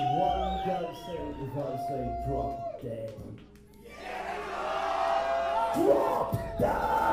What I'm gonna say is I say drop dead. Yeah! Drop dead!